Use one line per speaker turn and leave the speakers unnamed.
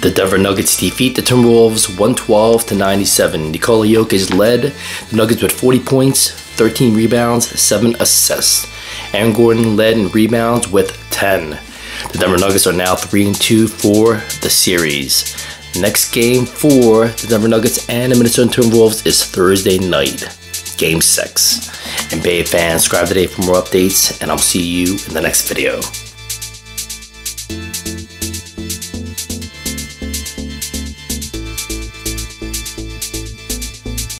The Denver Nuggets defeat the Timberwolves 112 to 97. Nikola Jokic led the Nuggets with 40 points, 13 rebounds, 7 assists. Aaron Gordon led in rebounds with 10. The Denver Nuggets are now 3 and 2 for the series. Next game for the Denver Nuggets and the Minnesota Timberwolves is Thursday night, Game 6. NBA fans, subscribe today for more updates, and I'll see you in the next video.